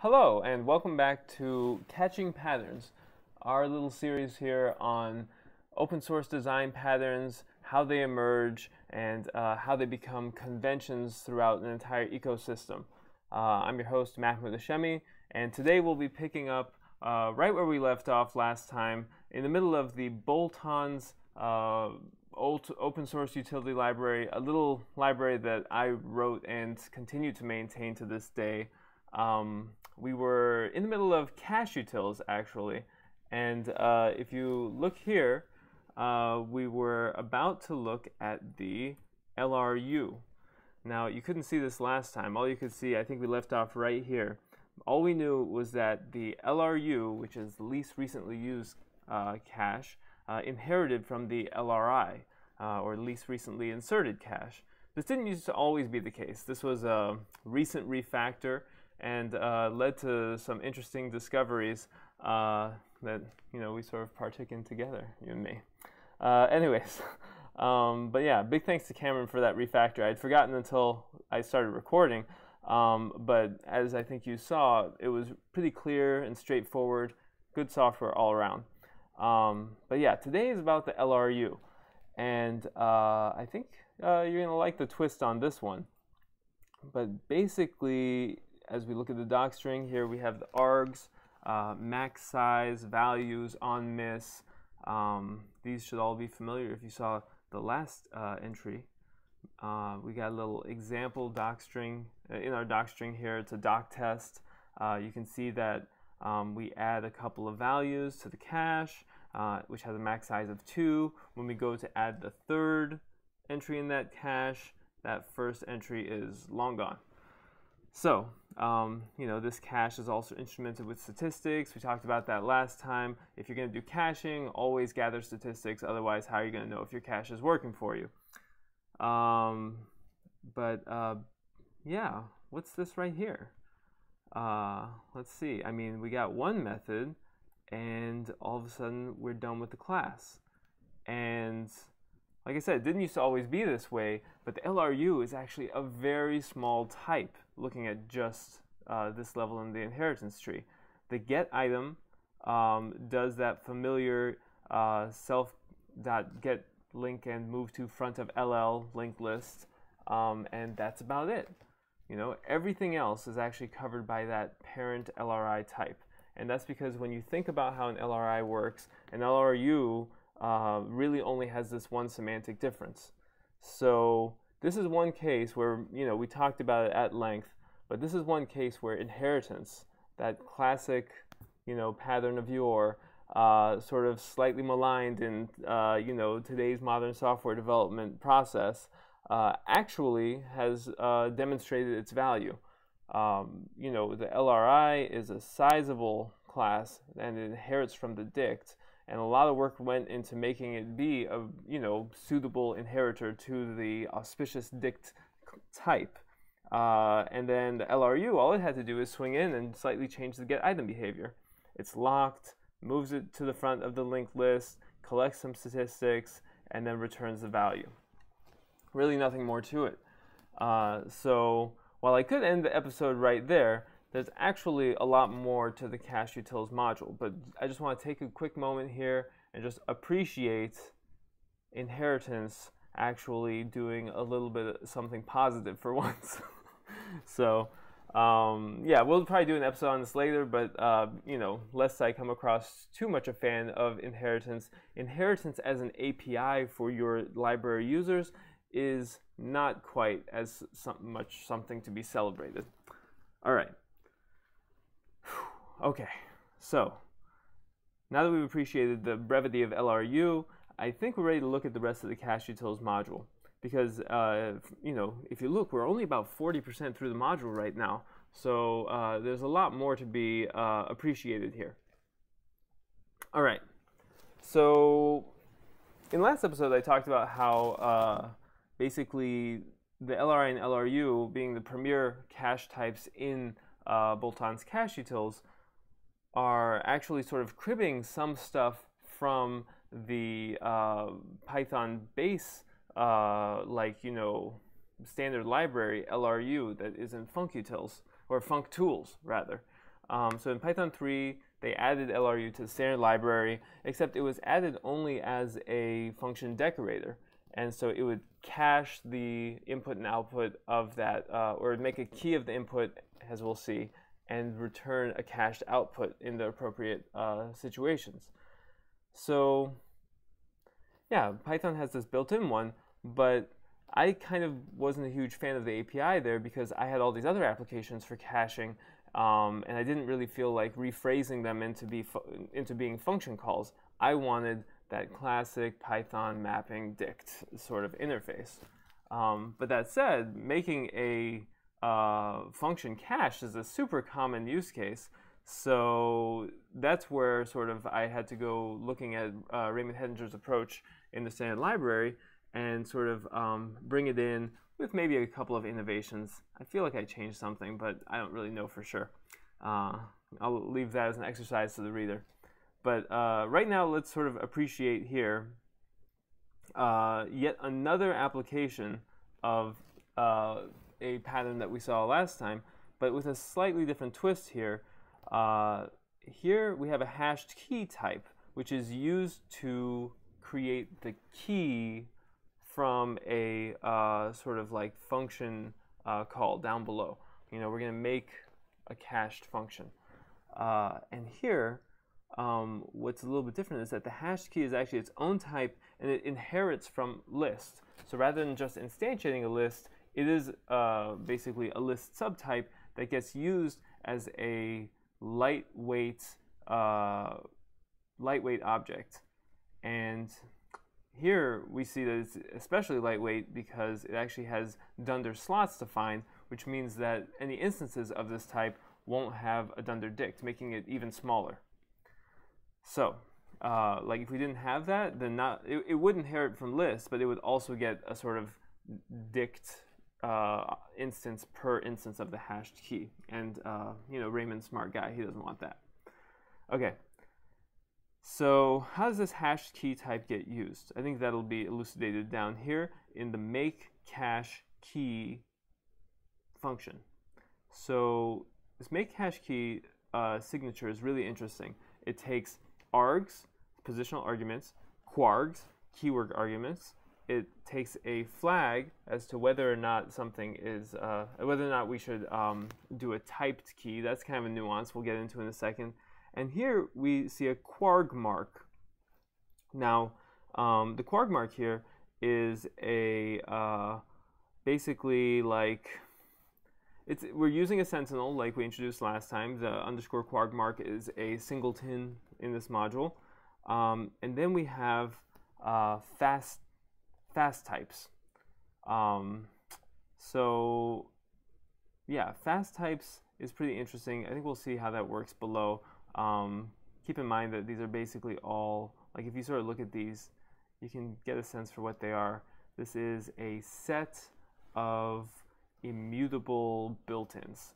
Hello, and welcome back to Catching Patterns, our little series here on open source design patterns, how they emerge, and uh, how they become conventions throughout an entire ecosystem. Uh, I'm your host, Mahmoud Hashemi, and today we'll be picking up uh, right where we left off last time, in the middle of the Boltons uh, open source utility library, a little library that I wrote and continue to maintain to this day. Um, we were in the middle of cache utils actually, and uh, if you look here, uh, we were about to look at the LRU. Now you couldn't see this last time. All you could see, I think we left off right here. All we knew was that the LRU, which is the least recently used uh, cache, uh, inherited from the LRI, uh, or least recently inserted cache. This didn't used to always be the case. This was a recent refactor and uh, led to some interesting discoveries uh, that you know we sort of partook in together, you and me. Uh, anyways, um, but yeah, big thanks to Cameron for that refactor. I'd forgotten until I started recording, um, but as I think you saw, it was pretty clear and straightforward, good software all around. Um, but yeah, today is about the LRU, and uh, I think uh, you're gonna like the twist on this one. But basically, as we look at the doc string here, we have the args, uh, max size, values, on miss. Um, these should all be familiar if you saw the last uh, entry. Uh, we got a little example doc string uh, in our doc string here. It's a doc test. Uh, you can see that um, we add a couple of values to the cache, uh, which has a max size of 2. When we go to add the third entry in that cache, that first entry is long gone. So, um, you know, this cache is also instrumented with statistics. We talked about that last time. If you're going to do caching, always gather statistics. Otherwise, how are you going to know if your cache is working for you? Um, but uh, yeah, what's this right here? Uh, let's see. I mean, we got one method, and all of a sudden we're done with the class. And like I said, it didn't used to always be this way, but the LRU is actually a very small type looking at just uh, this level in the inheritance tree. The get item um, does that familiar uh, self dot get link and move to front of LL linked list, um, and that's about it. You know, everything else is actually covered by that parent LRI type. And that's because when you think about how an LRI works, an LRU uh, really only has this one semantic difference. So this is one case where, you know, we talked about it at length, but this is one case where inheritance, that classic, you know, pattern of yore, uh, sort of slightly maligned in, uh, you know, today's modern software development process, uh, actually has uh, demonstrated its value. Um, you know, the LRI is a sizable class and it inherits from the dict and a lot of work went into making it be a you know suitable inheritor to the auspicious dict type. Uh, and then the LRU, all it had to do is swing in and slightly change the get item behavior. It's locked, moves it to the front of the linked list, collects some statistics, and then returns the value. Really nothing more to it. Uh, so while I could end the episode right there, there's actually a lot more to the cache utils module, but I just want to take a quick moment here and just appreciate inheritance actually doing a little bit of something positive for once. so um, yeah, we'll probably do an episode on this later, but uh, you know, lest I come across too much a fan of inheritance, inheritance as an API for your library users is not quite as some, much something to be celebrated. All right. Okay, so now that we've appreciated the brevity of LRU, I think we're ready to look at the rest of the cache utils module. Because, uh, you know, if you look, we're only about 40% through the module right now. So uh, there's a lot more to be uh, appreciated here. All right, so in last episode I talked about how uh, basically the LRI and LRU being the premier cache types in uh, Boltons cache utils are actually sort of cribbing some stuff from the uh, Python base, uh, like, you know, standard library, LRU, that is in funcutils, or func tools, rather. Um, so in Python 3, they added LRU to the standard library, except it was added only as a function decorator. And so it would cache the input and output of that, uh, or make a key of the input, as we'll see, and return a cached output in the appropriate uh, situations. So yeah, Python has this built-in one, but I kind of wasn't a huge fan of the API there because I had all these other applications for caching, um, and I didn't really feel like rephrasing them into be into being function calls. I wanted that classic Python mapping dict sort of interface. Um, but that said, making a uh, function cache is a super common use case. So that's where sort of I had to go looking at uh, Raymond Hettinger's approach in the standard library and sort of um, bring it in with maybe a couple of innovations. I feel like I changed something, but I don't really know for sure. Uh, I'll leave that as an exercise to the reader. But uh, right now, let's sort of appreciate here uh, yet another application of uh, a pattern that we saw last time, but with a slightly different twist here. Uh, here we have a hashed key type, which is used to create the key from a uh, sort of like function uh, call down below. You know, we're going to make a cached function. Uh, and here, um, what's a little bit different is that the hashed key is actually its own type and it inherits from list. So rather than just instantiating a list, it is uh, basically a list subtype that gets used as a lightweight, uh, lightweight object. And here we see that it's especially lightweight because it actually has dunder slots defined, which means that any instances of this type won't have a dunder dict, making it even smaller. So, uh, like if we didn't have that, then not it, it would inherit from list, but it would also get a sort of dict uh, instance per instance of the hashed key. And uh, you know, Raymond's smart guy, he doesn't want that. Okay, so how does this hashed key type get used? I think that'll be elucidated down here in the make cache key function. So this make cache key uh, signature is really interesting. It takes args, positional arguments, kwargs, keyword arguments. It takes a flag as to whether or not something is, uh, whether or not we should um, do a typed key. That's kind of a nuance we'll get into in a second. And here we see a kwarg mark. Now, um, the kwarg mark here is a uh, basically like it's we're using a sentinel like we introduced last time. The underscore kwarg mark is a singleton in this module, um, and then we have uh, fast fast types. Um, so yeah, fast types is pretty interesting. I think we'll see how that works below. Um, keep in mind that these are basically all, like if you sort of look at these, you can get a sense for what they are. This is a set of immutable built-ins,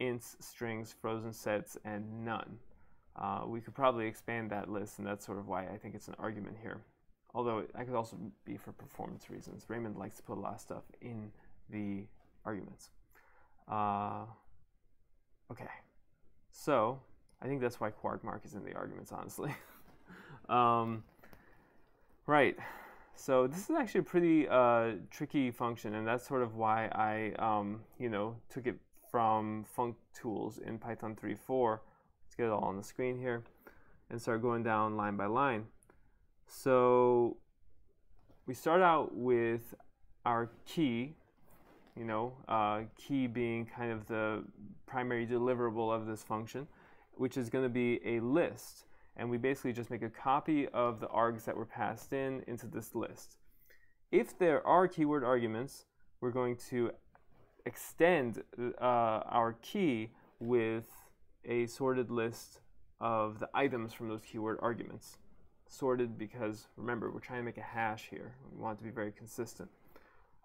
ints, strings, frozen sets, and none. Uh, we could probably expand that list, and that's sort of why I think it's an argument here. Although that could also be for performance reasons. Raymond likes to put a lot of stuff in the arguments. Uh, okay, so I think that's why kwarg mark is in the arguments, honestly. um, right. So this is actually a pretty uh, tricky function, and that's sort of why I, um, you know, took it from functools in Python 3.4. Let's get it all on the screen here and start going down line by line. So we start out with our key, you know, uh, key being kind of the primary deliverable of this function which is going to be a list. And we basically just make a copy of the args that were passed in into this list. If there are keyword arguments, we're going to extend uh, our key with a sorted list of the items from those keyword arguments. Sorted because, remember, we're trying to make a hash here. We want to be very consistent.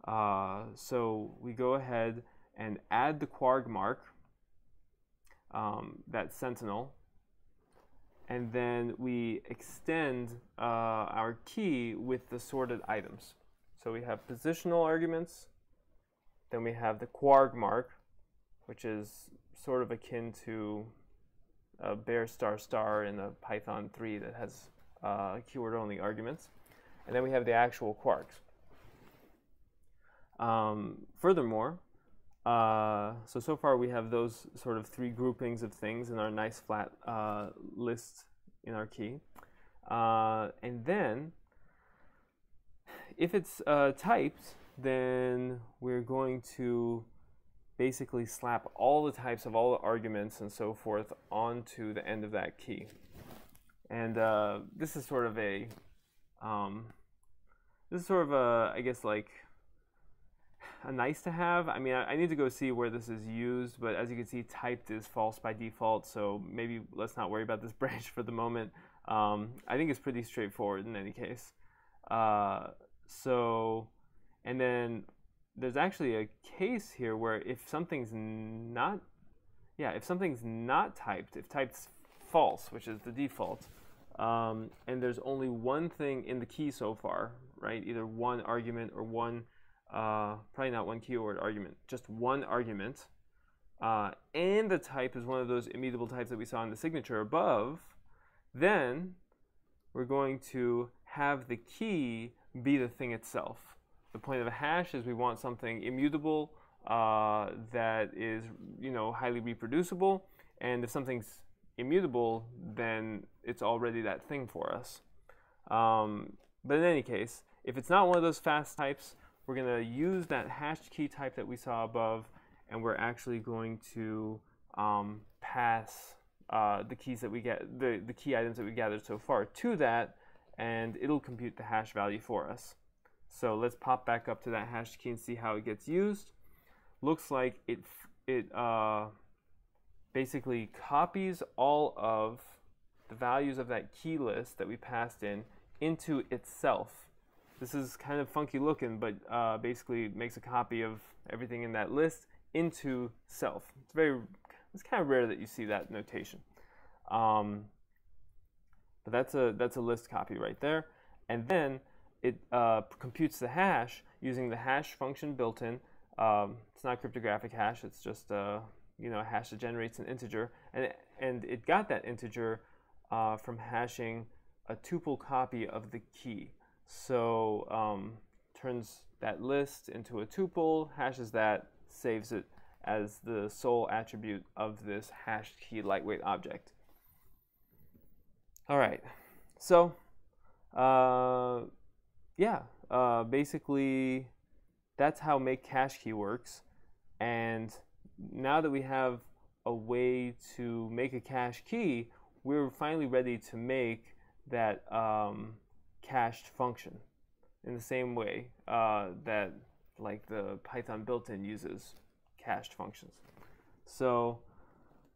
Uh, so we go ahead and add the kwarg mark um, that sentinel. And then we extend uh, our key with the sorted items. So we have positional arguments, then we have the kwarg mark, which is sort of akin to a bare star star in a Python 3 that has uh, keyword only arguments. And then we have the actual kwargs. Um, furthermore, uh, so so far we have those sort of three groupings of things in our nice flat uh, list in our key. Uh, and then, if it's uh, typed, then we're going to basically slap all the types of all the arguments and so forth onto the end of that key. And uh, this is sort of a, um, this is sort of a, I guess like a nice to have. I mean, I, I, need to go see where this is used, but as you can see, typed is false by default, so maybe let's not worry about this branch for the moment. Um, I think it's pretty straightforward in any case. Uh, so, and then there's actually a case here where if something's not, yeah, if something's not typed, if typed's false, which is the default, um, and there's only one thing in the key so far, right? Either one argument or one uh, probably not one keyword argument, just one argument, uh, and the type is one of those immutable types that we saw in the signature above, then we're going to have the key be the thing itself. The point of a hash is we want something immutable uh, that is, you know, highly reproducible, and if something's immutable, then it's already that thing for us. Um, but in any case, if it's not one of those fast types, we're going to use that hashed key type that we saw above, and we're actually going to um, pass uh, the keys that we get, the, the key items that we gathered so far to that, and it'll compute the hash value for us. So let's pop back up to that hashed key and see how it gets used. Looks like it, it uh, basically copies all of the values of that key list that we passed in into itself. This is kind of funky looking, but uh, basically makes a copy of everything in that list into self. It's very, it's kind of rare that you see that notation. Um, but that's a that's a list copy right there, and then it uh, computes the hash using the hash function built in. Um, it's not cryptographic hash; it's just a uh, you know hash that generates an integer, and and it got that integer uh, from hashing a tuple copy of the key. So um, turns that list into a tuple, hashes that, saves it as the sole attribute of this hashed key lightweight object. All right, so uh, yeah, uh, basically that's how make cache key works. And now that we have a way to make a cache key, we're finally ready to make that um, cached function in the same way uh, that like the Python built-in uses cached functions. So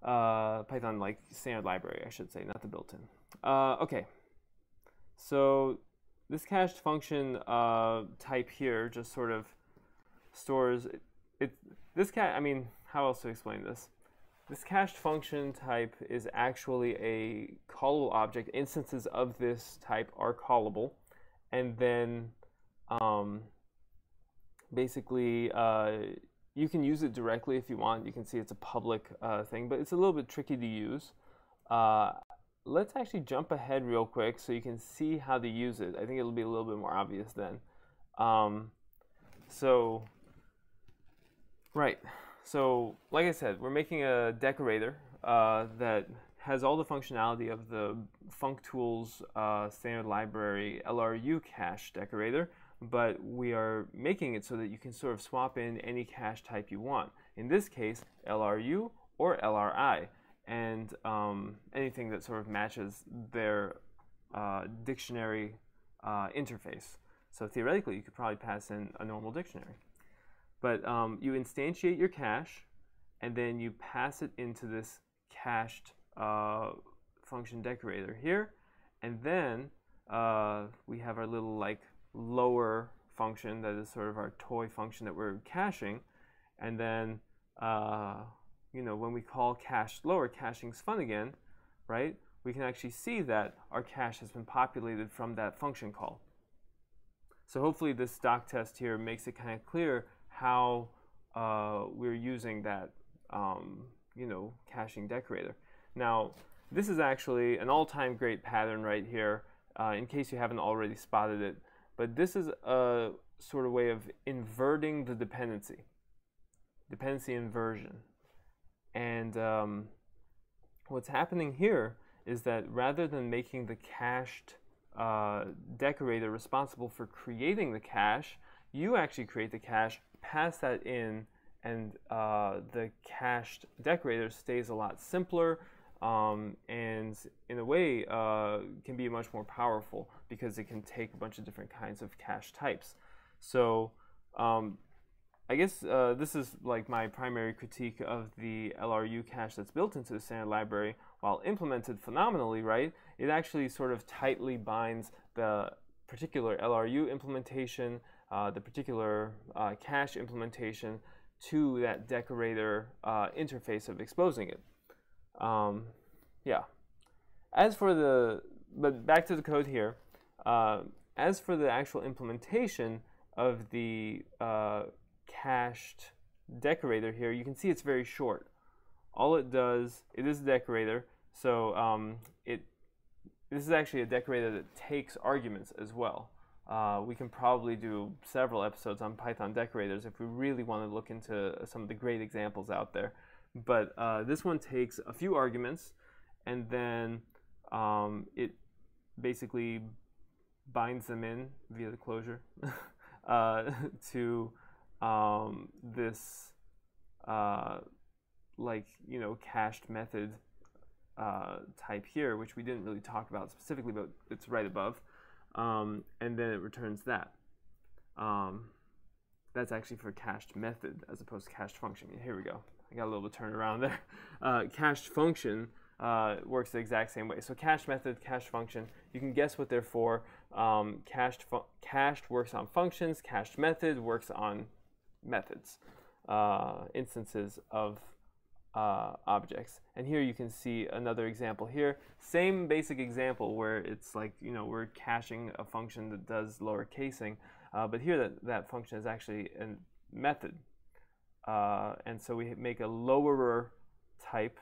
uh, Python like standard library, I should say, not the built-in. Uh, okay, so this cached function uh, type here just sort of stores it, it. This cat, I mean, how else to explain this? This cached function type is actually a callable object. Instances of this type are callable. And then um, basically uh, you can use it directly if you want. You can see it's a public uh, thing, but it's a little bit tricky to use. Uh, let's actually jump ahead real quick so you can see how to use it. I think it'll be a little bit more obvious then. Um, so, right. So, like I said, we're making a decorator uh, that has all the functionality of the FuncTools uh, standard library LRU cache decorator, but we are making it so that you can sort of swap in any cache type you want. In this case, LRU or LRI, and um, anything that sort of matches their uh, dictionary uh, interface. So theoretically, you could probably pass in a normal dictionary. But um, you instantiate your cache, and then you pass it into this cached uh, function decorator here. And then uh, we have our little like lower function that is sort of our toy function that we're caching. And then, uh, you know, when we call cache lower, caching's fun again, right? We can actually see that our cache has been populated from that function call. So hopefully this doc test here makes it kind of clear how uh, we're using that, um, you know, caching decorator. Now, this is actually an all-time great pattern right here, uh, in case you haven't already spotted it. But this is a sort of way of inverting the dependency, dependency inversion. And um, what's happening here is that rather than making the cached uh, decorator responsible for creating the cache, you actually create the cache, pass that in, and uh, the cached decorator stays a lot simpler um, and in a way uh, can be much more powerful because it can take a bunch of different kinds of cache types. So um, I guess uh, this is like my primary critique of the LRU cache that's built into the standard library. While implemented phenomenally, right, it actually sort of tightly binds the particular LRU implementation, uh, the particular uh, cache implementation to that decorator uh, interface of exposing it. Um, yeah. As for the, but back to the code here. Uh, as for the actual implementation of the cached decorator here, you can see it's very short. All it does, it is a decorator, so um, it this is actually a decorator that takes arguments as well. Uh, we can probably do several episodes on Python decorators if we really want to look into some of the great examples out there. But uh, this one takes a few arguments and then um, it basically binds them in via the closure uh, to um, this uh, like you know cached method uh, type here, which we didn't really talk about specifically, but it's right above, um, and then it returns that. Um, that's actually for cached method as opposed to cached function. Here we go. I got a little turn around there. Uh, cached function uh, works the exact same way. So cached method, cached function, you can guess what they're for. Um, cached, cached works on functions, cached method works on methods, uh, instances of uh, objects. And here you can see another example here. Same basic example where it's like, you know, we're caching a function that does lower casing, uh, but here that, that function is actually a method. Uh, and so we make a lowerer type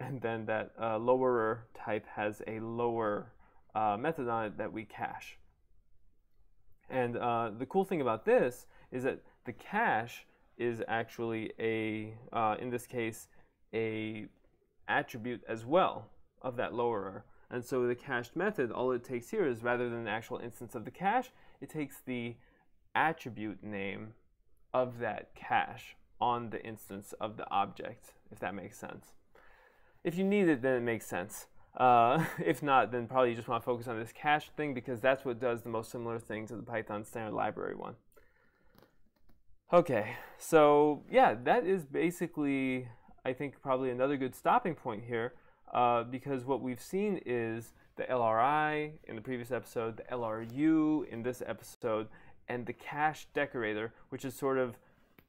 and then that uh, lowerer type has a lower uh, method on it that we cache. And uh, the cool thing about this is that the cache is actually a, uh, in this case, a attribute as well of that lowerer. And so the cached method, all it takes here is rather than an actual instance of the cache, it takes the attribute name of that cache on the instance of the object, if that makes sense. If you need it, then it makes sense. Uh, if not, then probably you just want to focus on this cache thing because that's what does the most similar thing to the Python standard library one. Okay, so yeah, that is basically, I think, probably another good stopping point here uh, because what we've seen is the LRI in the previous episode, the LRU in this episode, and the cache decorator, which is sort of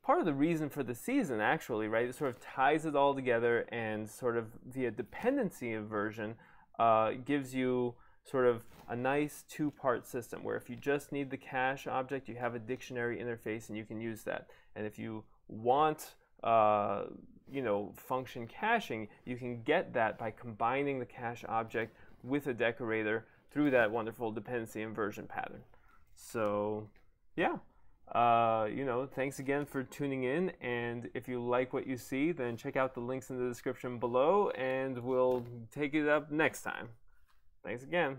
part of the reason for the season, actually, right? It sort of ties it all together and sort of via dependency inversion uh, gives you sort of a nice two-part system where if you just need the cache object, you have a dictionary interface and you can use that. And if you want uh, you know, function caching, you can get that by combining the cache object with a decorator through that wonderful dependency inversion pattern. So, yeah. Uh, you know, thanks again for tuning in. And if you like what you see, then check out the links in the description below, and we'll take it up next time. Thanks again.